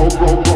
roll, roll.